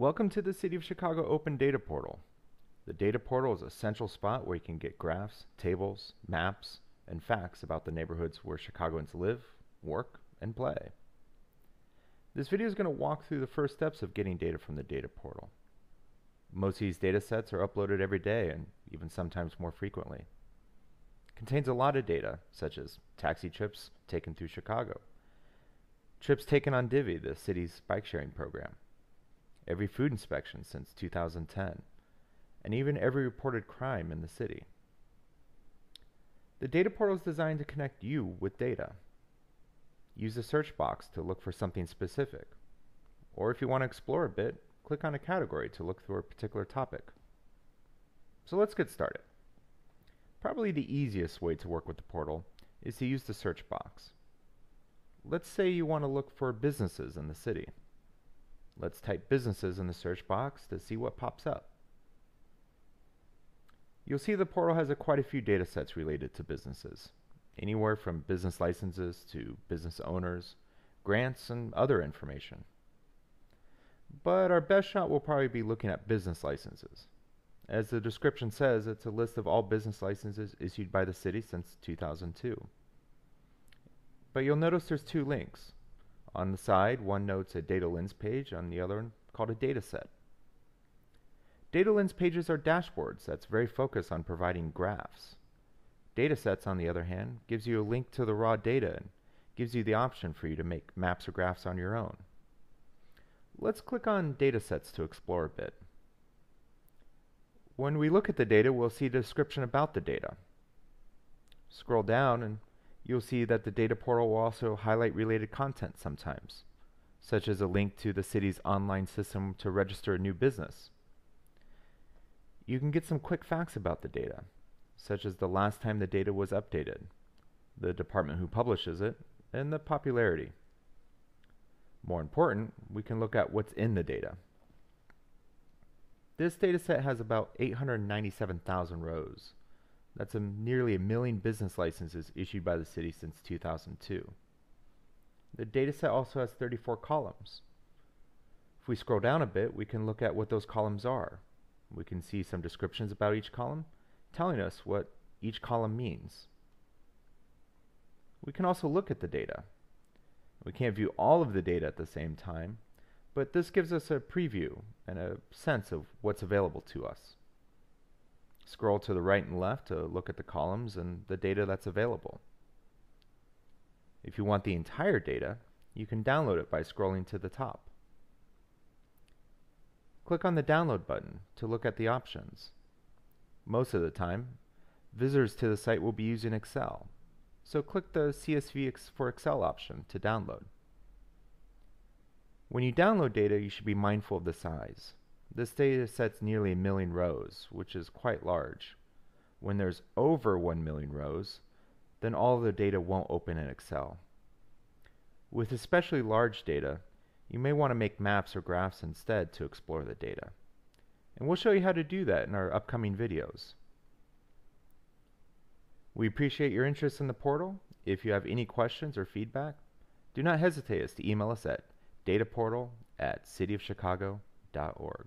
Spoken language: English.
Welcome to the City of Chicago Open Data Portal. The data portal is a central spot where you can get graphs, tables, maps, and facts about the neighborhoods where Chicagoans live, work, and play. This video is going to walk through the first steps of getting data from the data portal. Most of these data sets are uploaded every day and even sometimes more frequently. It contains a lot of data, such as taxi trips taken through Chicago, trips taken on Divvy, the city's bike sharing program, every food inspection since 2010, and even every reported crime in the city. The data portal is designed to connect you with data. Use the search box to look for something specific. Or if you want to explore a bit, click on a category to look through a particular topic. So let's get started. Probably the easiest way to work with the portal is to use the search box. Let's say you want to look for businesses in the city. Let's type businesses in the search box to see what pops up. You'll see the portal has a quite a few data sets related to businesses, anywhere from business licenses to business owners, grants, and other information. But our best shot will probably be looking at business licenses. As the description says, it's a list of all business licenses issued by the city since 2002. But you'll notice there's two links. On the side, one notes a data lens page, on the other called a data set. Data lens pages are dashboards that's very focused on providing graphs. Data sets, on the other hand, gives you a link to the raw data and gives you the option for you to make maps or graphs on your own. Let's click on data sets to explore a bit. When we look at the data, we'll see a description about the data. Scroll down and you'll see that the data portal will also highlight related content sometimes, such as a link to the city's online system to register a new business. You can get some quick facts about the data, such as the last time the data was updated, the department who publishes it, and the popularity. More important, we can look at what's in the data. This dataset has about 897,000 rows. That's a, nearly a million business licenses issued by the city since 2002. The dataset also has 34 columns. If we scroll down a bit, we can look at what those columns are. We can see some descriptions about each column, telling us what each column means. We can also look at the data. We can't view all of the data at the same time, but this gives us a preview and a sense of what's available to us. Scroll to the right and left to look at the columns and the data that's available. If you want the entire data, you can download it by scrolling to the top. Click on the Download button to look at the options. Most of the time, visitors to the site will be using Excel, so click the CSV for Excel option to download. When you download data, you should be mindful of the size. This data sets nearly a million rows, which is quite large. When there's over 1 million rows, then all the data won't open in Excel. With especially large data, you may want to make maps or graphs instead to explore the data. And we'll show you how to do that in our upcoming videos. We appreciate your interest in the portal. If you have any questions or feedback, do not hesitate to email us at dataportal at cityofchicago.org.